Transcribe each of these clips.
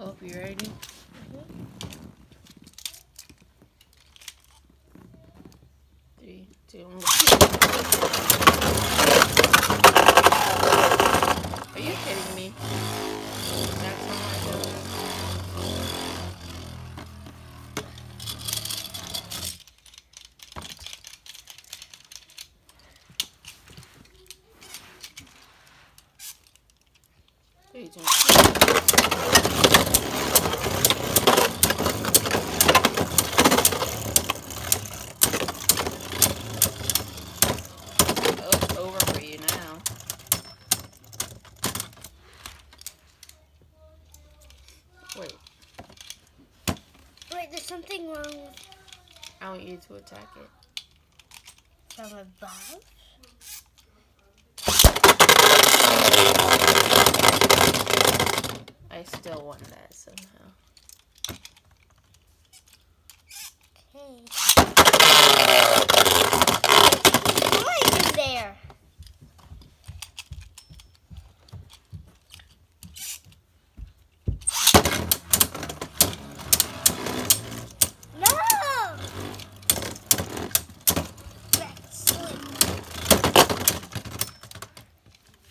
Hope you ready? Three, two, one. Are you kidding me? That's how I do it. Three, two, one. Oh, it's over for you now. Wait, Wait, there's something wrong with I want you to attack it. from above. I still won that somehow. Okay. What's in there? No! That's slick.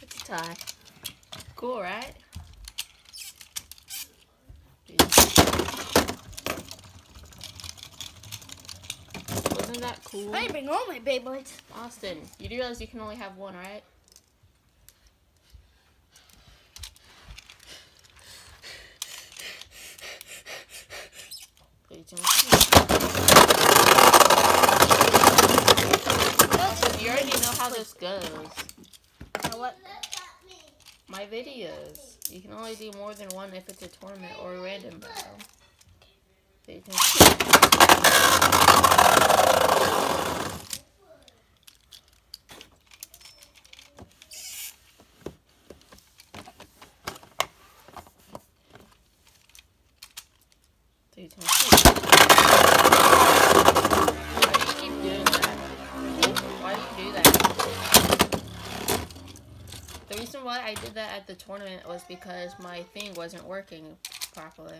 It's a tie. Cool, right? Wasn't that cool? I bring all my Beyblades. Austin, you do realize you can only have one, right? Three, two, one. Austin, you already know how this goes. What? My videos. You can only do more than one if it's a tournament or a random battle. Three, two, one. Three, two, one. Why do you keep doing that? Why do you do that? The reason why I did that at the tournament was because my thing wasn't working properly.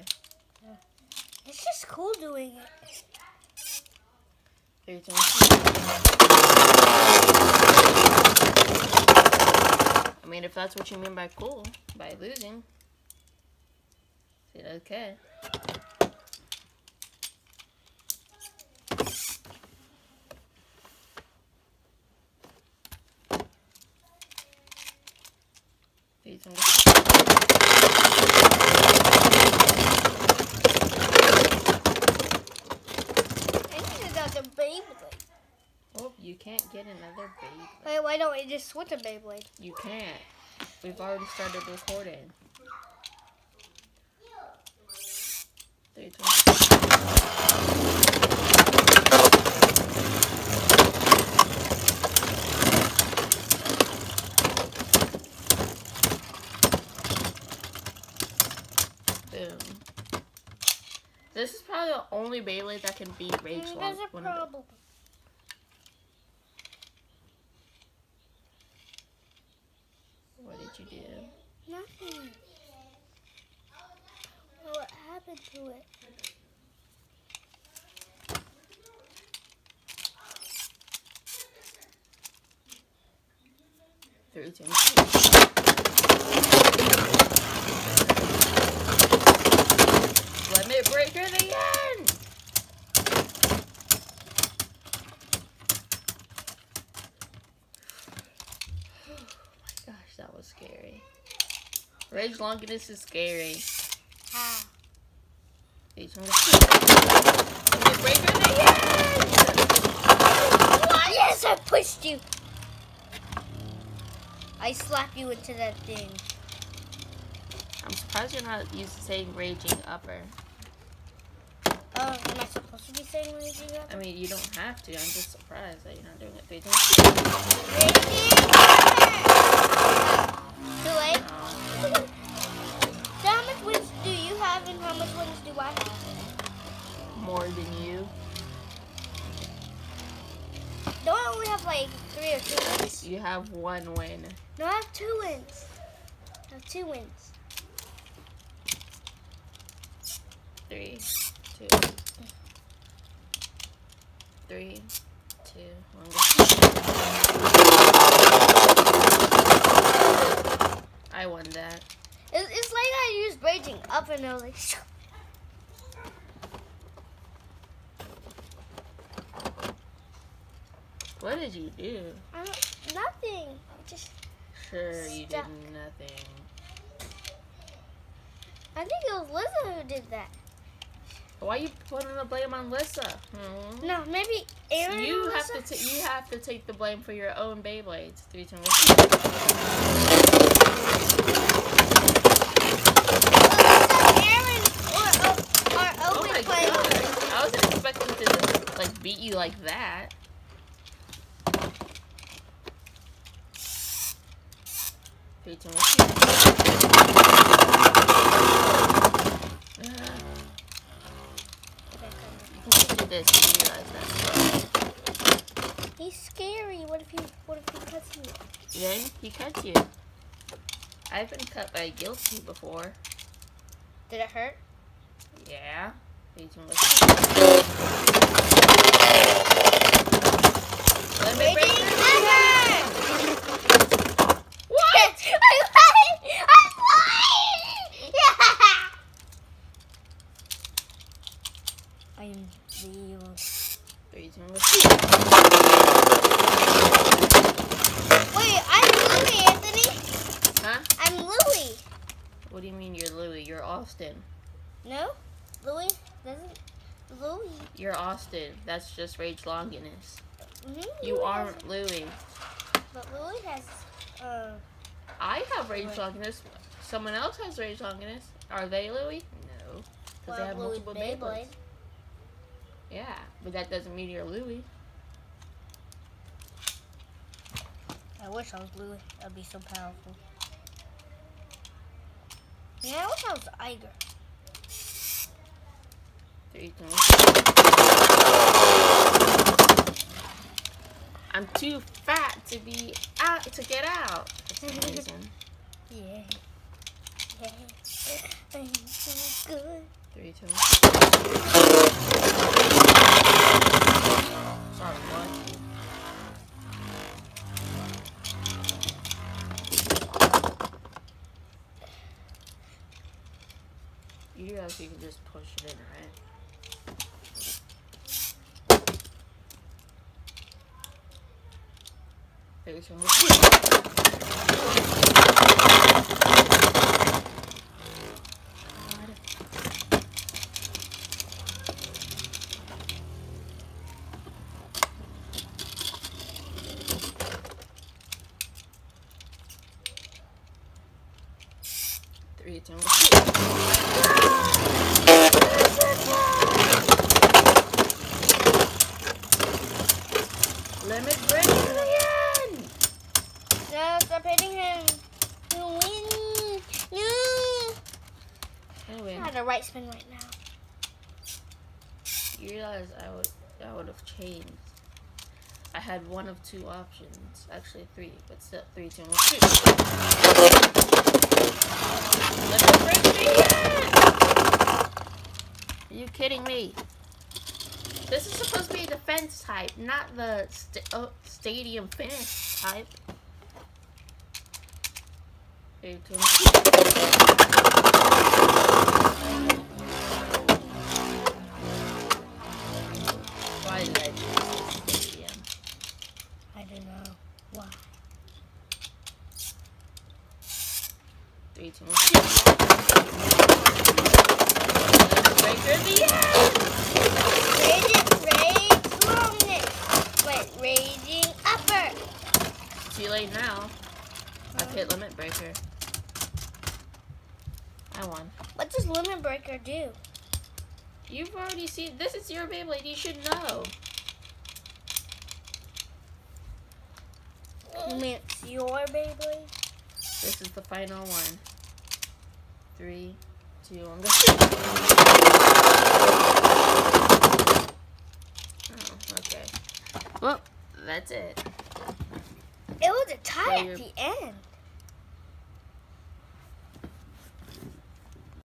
It's just cool doing it. Three, two, one. I mean, if that's what you mean by cool, by losing, it's okay. Three, two, one. I need another Beyblade. Oh, you can't get another baby. Wait, why don't we just switch a Beyblade? You can't. We've already started recording. Three, two, one. Boom. This is probably the only Beyblade that can beat Rage Long. There's a problem. What did you do? Nothing. What happened to it? Three, two, one. Limit breaker the end! Oh my gosh, that was scary. Rage Longinus is scary. Rage Longinus. Limit breaker the end! What? Yes, I pushed you. I slap you into that thing. I'm surprised you're not used to saying raging upper. Oh, am I supposed to be saying raging up? I mean, you don't have to. I'm just surprised that you're not doing it. Three, two, one. Raging Too have one win. No, I have two wins. I have two wins. Three, two, three, two, one. Go. I won that. It's, it's like I used raging up and was like. What did you do? I don't, nothing. Just. Sure, you did nothing. I think it was Lizzo who did that. Why are you putting the blame on Lissa? Hmm? No, maybe Aaron. You have to Lisa? ta- you have to take the blame for your own Beyblades. Three, two, one. Aaron or, or, or Oh my god! I wasn't expecting to like beat you like that. Three, two, one. Ugh. You this. You realize that. He's scary. What if he? What if he cuts me? Then he cuts you. I've been cut by guilty before. Did it hurt? Yeah. Three, two, one. Let me break Raging your- Hammer! What? I won! I won! Yeah! I am the evil. Three, two, one. Wait, I'm Louie, Anthony. Huh? I'm Louie. What do you mean you're Louie? You're Austin. No? Louie doesn't. Louie. You're Austin. That's just Rage Longinus. Mhm, You Louie aren't Louie. But Louie has. Uh, I have Rage. Longinus. Someone else has Rage Longinus. Are they Louie? No. Because well, they have Louie multiple Beyblade. Beyblades. Yeah, but that doesn't mean you're Louie. I wish I was Louie. That'd be so powerful. Yeah, I wish I was Iger. Three, one. I'm too fat to be out to get out. For some reason. Yeah. Yeah. Good. Three, two, one. Sorry, what? You you can just push it in, right? Three, two, Three, two, one. Limit break again! No, stop hitting him. You win. No. Anyway, I had a right spin right now. you realize I would I would have changed. I had one of two options. Actually three, but still three, two, one, two. Are you kidding me? This is supposed to be a defense type, not the sta oh, stadium finish type. Three, two, one, two. Breaker at the end! Raging, rage, longness. Wait, raging upper. Too late now. I've hit limit breaker. I won. What does limit breaker do? You've already seen this is your Beyblade, you should know. You mean it's your Beyblade? This is the final one. Three, two, one, go. Oh, okay. Well, that's it. It was a tie So at the end.